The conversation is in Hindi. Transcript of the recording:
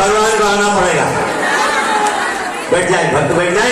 भगवान को आना पड़ेगा। बैठ जाए भक्त बैठ जाए।